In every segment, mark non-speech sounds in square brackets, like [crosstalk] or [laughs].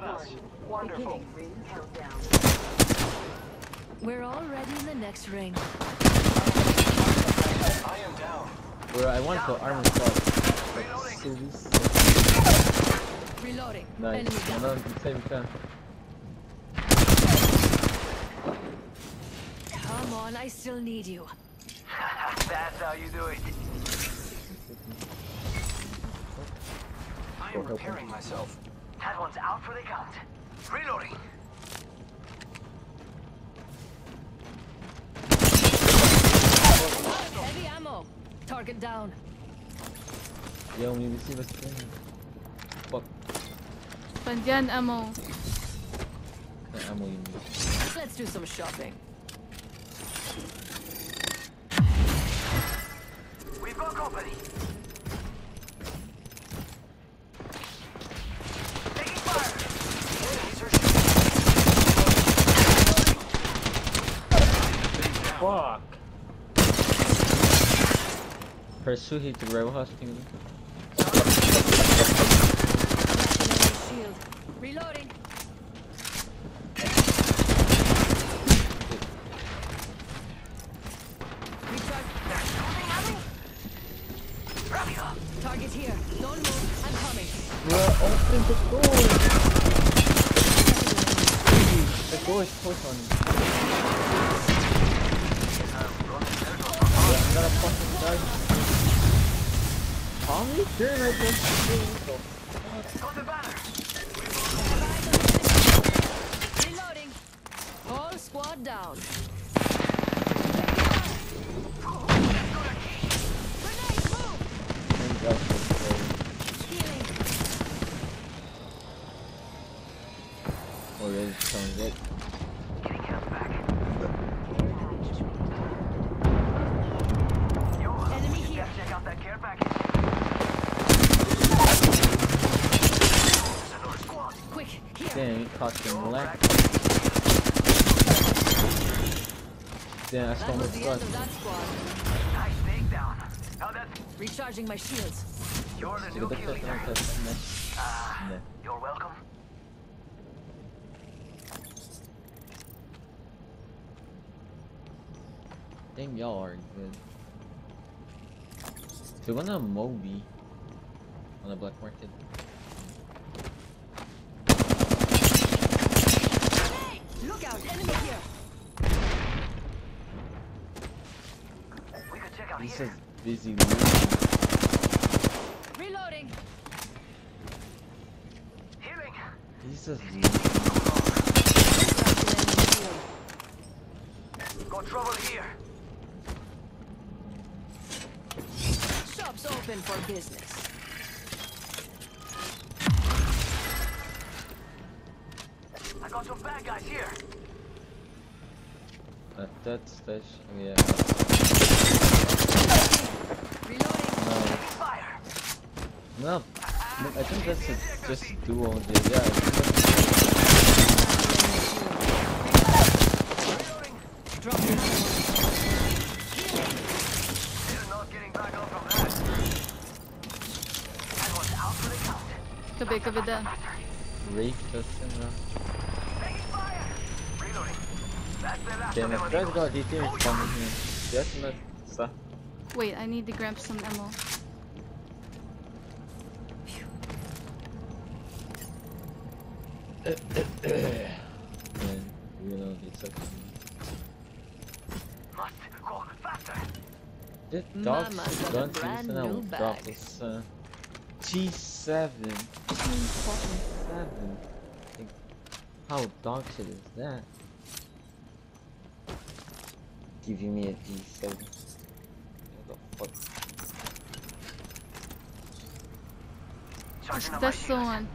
got us. Wonderful. We're already in the next ring. I am down. Bro, I want the armor class. Reloading. Reloading. Nice. Enemy down. Another same time. Come on, I still need you. [laughs] That's how you do it. I am repairing myself. That one's out for the count. Reloading. Heavy ammo. Target down. Yo, may receive a string. Fuck. Pandyan, ammo. Kaya ammo yun. Let's do some shopping. We've got company. Taking fire. Enemies are shooting. Fuck! Pursue hit the rebel house thing. Shield. Reloading. Target here. Don't move. I'm coming. Bro, open the door! The door is on me. Yeah, I'm gonna fucking die. Tommy? Turn right there. Got the banner. Squad down. Damn, I That was the end of that squad. Nice takedown. Now that's Recharging my shields. you're the Look new kill leader. one, first one, Ah, Yeah. you're welcome. Damn, y'all are good. So we're gonna Moby on the black market. Hey! Look out! Enemy here! We could check out He here. says busy looting. Reloading! Healing. He says Got trouble here. Shops open for business. I got some bad guys here. that's stash. Oh, yeah. Reloading. No, Taking fire. No. I think that's a, just duo. Yeah. I think Reloading. Drop your ammo. They're not getting back up from that. That one's out for the count. Kabi, kabi da. that's Wraith does him now. Taking fire. Reloading. That's the last Damn, of if them. guys got DT is coming here. Yes. Wait, I need to grab some ammo. It's okay. Must go faster. This dog Mama's a gun I new drop this uh, T7. T7. Like, how dog shit is that? Giving me a T7. What the fuck? That's the one.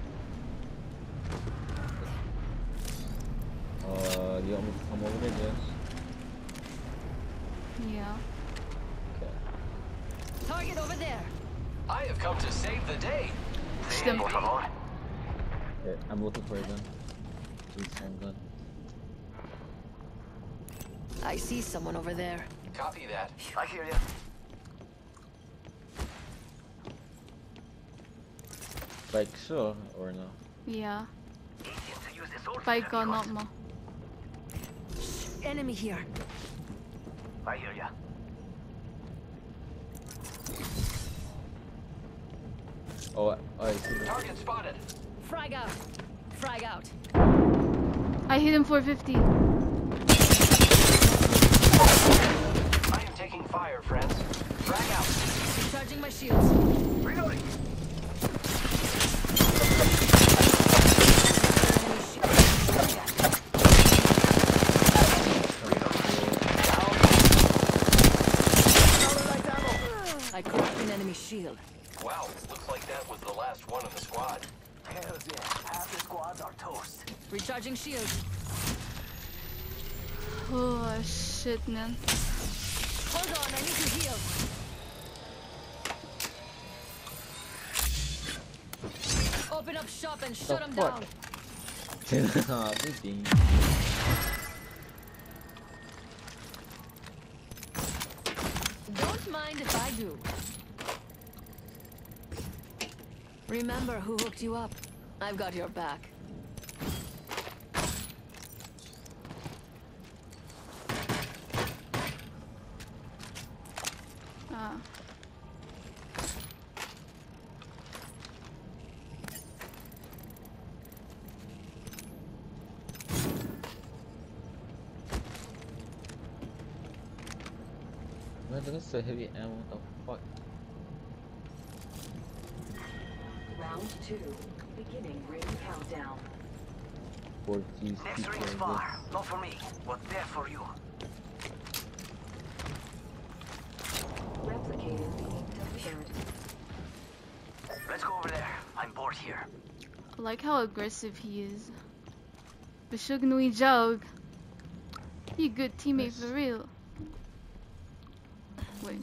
Uh, you want me to come over there, Jess? Yeah. Okay. Target over there. I have come to save the day. Stimmt. por. Yeah, I'm looking for a gun. Please, some gun. I see someone over there. Copy that. I hear you. Like, sure or no? Yeah. This old Spike on not mo. Enemy here. I hear ya. Oh, I- oh, I see that. Target spotted. Frag out. Frag out. I hit him for 50. I am taking fire, friends. Frag out. Recharging my shields. Reloading. Enemy shield. I cracked an enemy shield. Wow, looks like that was the last one in the squad. Hells yeah, half the squads are toast. Recharging shield. Oh shit, man. Hold on, I need to heal. Open up shop and shut them fuck? down. [laughs] Everything. Don't mind if I do. Remember who hooked you up. I've got your back. Ah. Man, that's so heavy ammo. What the fuck? Two, beginning ring countdown. Four G's, Next people ring's far. Not for me, but there for you. Replicator being delivered. Let's go over there. I'm bored here. I like how aggressive he is. Bashug nui jog. He a good teammate Yes. for real. Wait.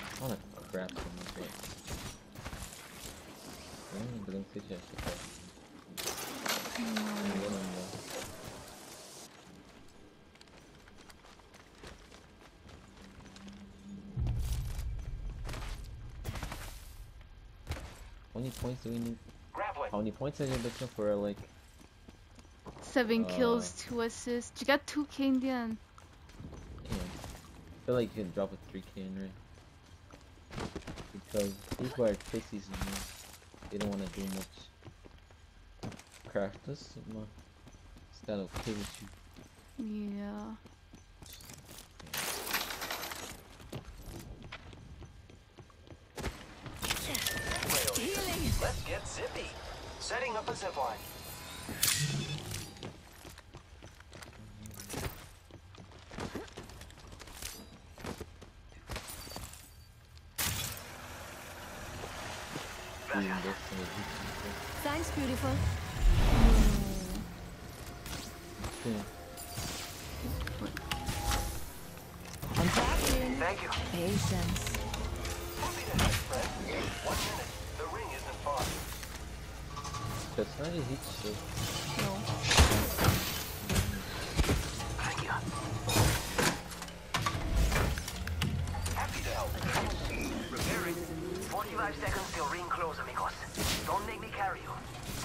I wanna crap so much, but... Hum, grande seja essa, cara. Não vou, não vou. How many points do we need? Grappling. How many points are you looking for? Like, Seven Uh. kills, two assists. You got two K in the end. yeah. I feel like you can drop a 3k in right? Because people are pussies and you know, they don't want to do much. Craft this, is that okay with you? Yeah. Healing. Let's get zippy. Setting up a zipline. Doing this and it hits Thanks, beautiful. people. I'm back in. Thank you. Patience. Copy that, friend. One minute. The ring isn't far. That's not a heat shield. No. 45 seconds till ring close, amigos. Don't make me carry you.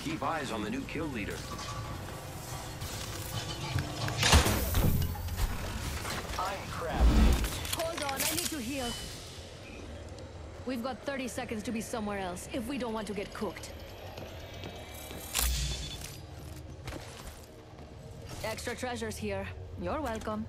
Keep eyes on the new kill leader. I'm crap. Hold on, I need to heal. We've got 30 seconds to be somewhere else if we don't want to get cooked. Extra treasures here. You're welcome.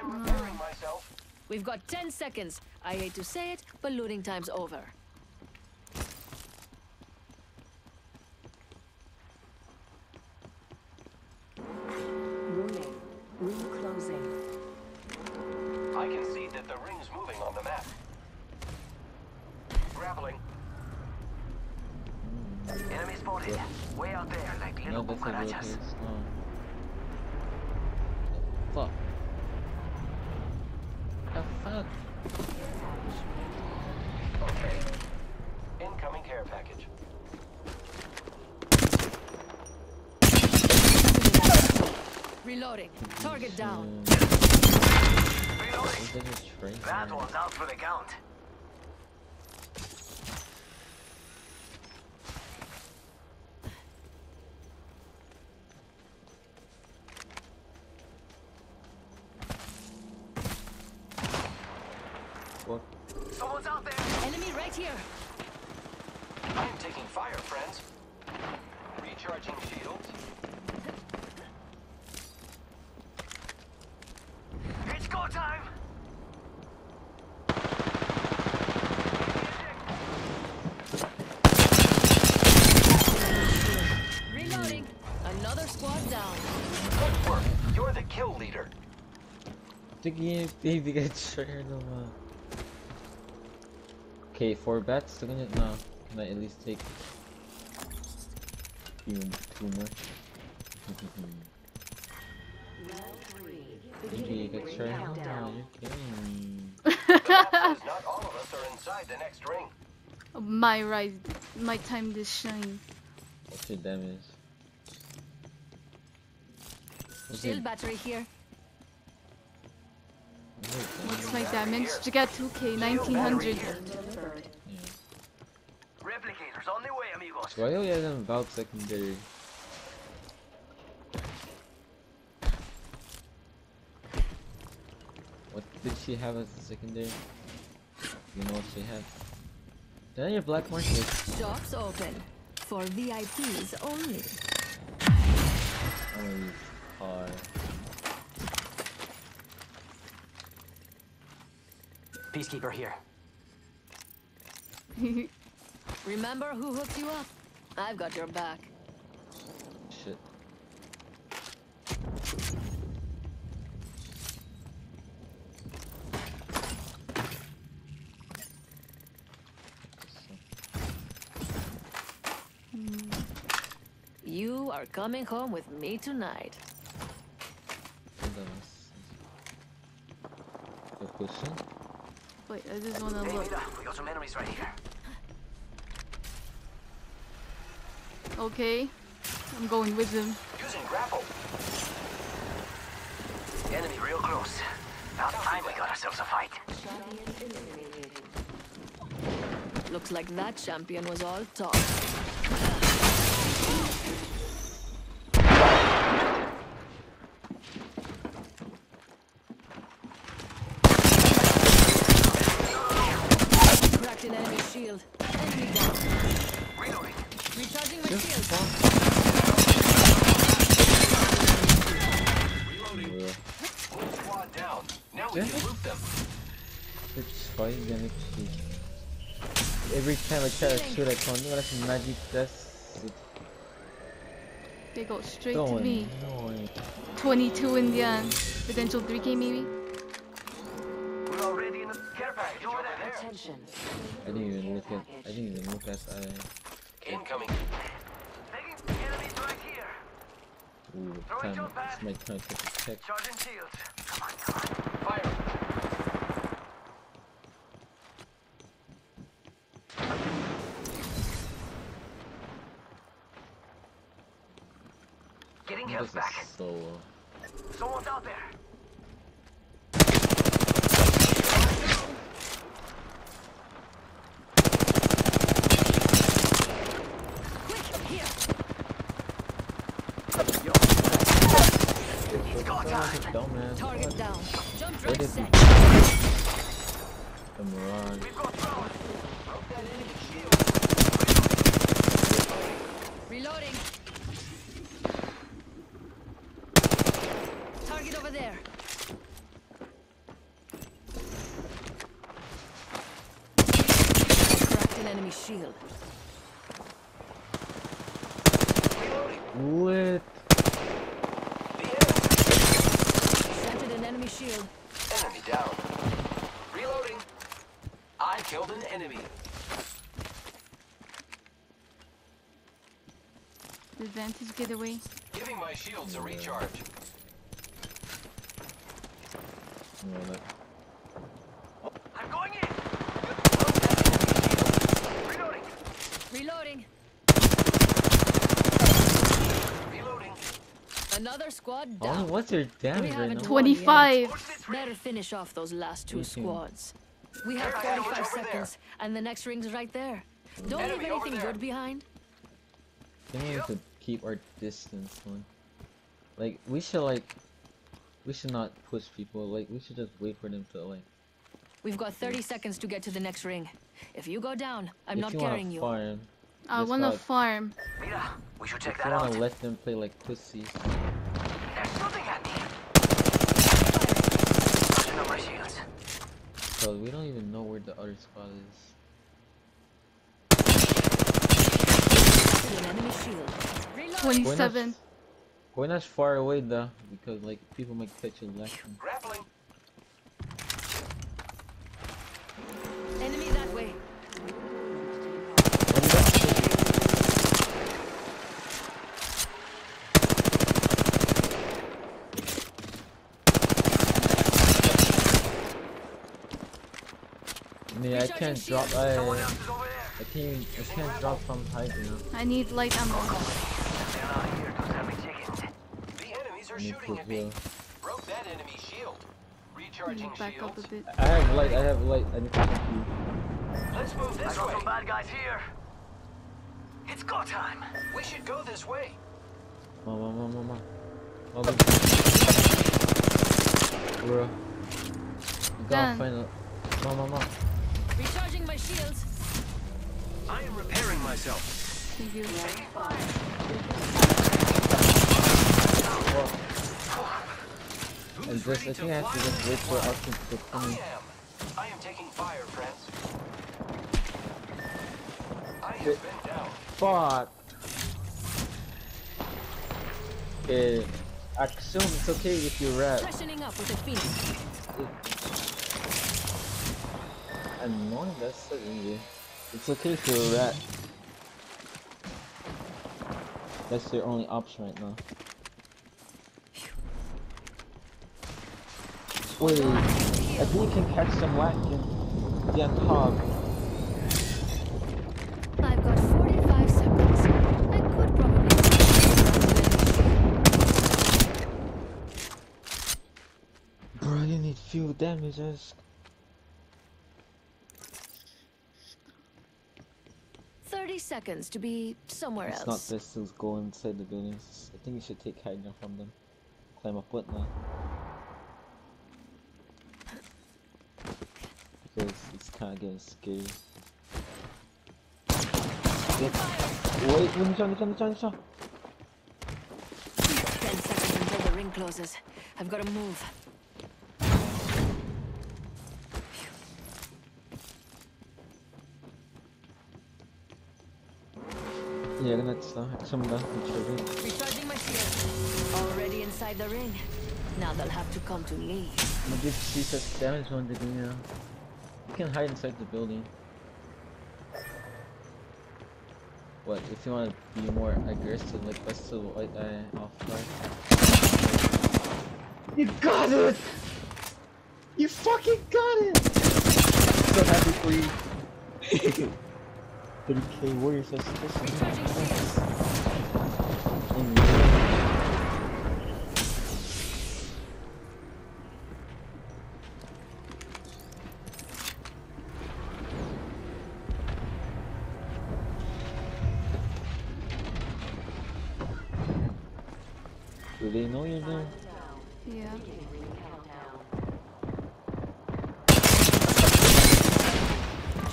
I'm repairing myself. We've got 10 seconds. I hate to say it, but looting time's over. Warning, ring closing. I can see that the ring's moving on the map. Grappling. Enemy spotted. Way out there, like No, little that's a good cucarachas. hit. Oh. Fuck. The fuck? Okay. Incoming care package. Reloading. Target down. Reloading. Reloading. Is that just train? That one's out for the count. What? Someone's out there. Enemy right here. I am taking fire, friends. Recharging shields. It's go time. Reloading. Another squad down. Good work. You're the kill leader. Sige, [laughs] baby, get triggered naman. Okay, four bats. Look at it now. Can I at least take few, two more? Round three. Baby, Beginning get ring triggered countdown. You're kidding me. The map says [laughs] not all of us are inside the next ring. My rise, my time to shine. What's your damage? What's Shield your- battery here. What's your What's damage? my damage? To get 2k, 1900. Delivered. Yeah. Replicators on the way, amigos. So I only had them about secondary. What did she have as a secondary? You know what she had? Then your black market. Shops open. For VIPs only. Oh, you Peacekeeper here. [laughs] Remember who hooked you up? I've got your back. Shit. You are coming home with me tonight. Hold on, let's- They're pushing. Wait, I just wanna Hey, look. Mira, we got some enemies right here. Okay, I'm going with them. Using grapple. Enemy real close. About time we got ourselves a fight. Looks like that champion was all talk. Shield. Enemy down. Reloading. Recharging my Just shield. fuck. Reloading. Bro. Whole squad down. Now we Yeah. can loot them. It's fine, then it's shoot. Every time I try to shoot at one, that's magic that's They go straight so to me. annoying. 22 in the end. Potential 3k maybe? Attention. I didn't even look at I didn't even look at I Incoming. Taking enemies right here. ooh Throwing time jump pad. it's my time to take. Charging shields. Come on, come on. Fire. Getting health back. so Someone's out there. Quick, here. It's go time. dumbass. Target down. Jump Where did he the mirage? Reloading. Target over there. Cracked an enemy shield. What? The enemy. Scented an enemy shield. Enemy down. Reloading. I killed an enemy. Advantage getaway. Giving my shields a recharge. No, that I'm going in. Reloading. Reloading. Reloading. Another Another squad Oh, what's your damage right haven't now? 25. Better finish off those last two Mhm. squads. We have 45 over there. seconds, and the next ring's right there. Don't Enemy leave anything good behind. I think we have to keep our distance, man. Like, we should, like, we should not push people. Like, we should just wait for them to, like, We've got 30 seconds to get to the next ring. If you go down, I'm if not you carrying you. farm, uh, I wanna got- farm. Mira, we should check if that you out. wanna let them play like pussies, There's something at me. Touching on my shields. cause we don't even know where the other spot is. To an enemy shield. Reload. 27. We're not far away though, because like people might catch you lacking. Grappling. Enemy that way. I I can't drop. I, Someone I else is over there. can't. I can't drop from hiding. I need light ammo. They're not here to sell me chickens. The enemies are shooting at me. Broke that enemy shield. Recharging Move back up a bit. I have light. I have light. I need to help you. Let's move I this got way. some bad guys here. It's go time. We should go this way. Mama, mama, mama. Oh, Bro. You gotta find a. Mama, mama. Recharging my shields. I am repairing myself. Thank you. And just, I think I have to just wait for options to I come. am. I am taking fire, friends. I have been down. Fuck. Okay. I assume it's okay if you rap. Freshening up with a phoenix. Annoying, that's so easy. It's okay if you rat. That's your only option right now. Wait, I think you can catch some whack in the hog. I've got 45 seconds. I could probably. Bro, you need few damages. Seconds to be somewhere It's not else. this who's go inside the buildings. I think you should take Hydra from them. Climb up what now? Because it's kinda getting scary. Wait, let me try, let me try, let me try, let me try. Ten seconds until the ring closes. I've got to move. Yeah, that's some of the Recharging my shield. Already inside the ring. Now they'll have to come to me. I'm gonna give C damage one degree now. You can hide inside the building. What, if you want to be more aggressive, like let's do white eye off guard. You got it! You fucking got it! I'm so happy for you. [laughs] 30k warriors. shields. Do they know you're there? Yeah.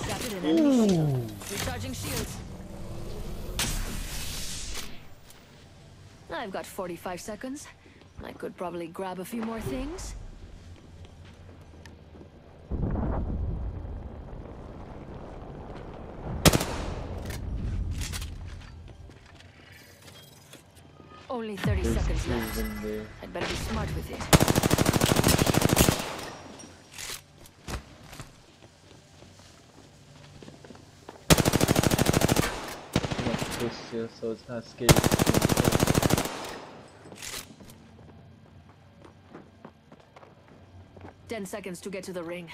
Shattered an enemy shield. Recharging shields. I've got 45 seconds. I could probably grab a few more things. Only 30 There's seconds left. I'd better be smart with it. I'm gonna push you so it's not scary. Ten seconds to get to the ring.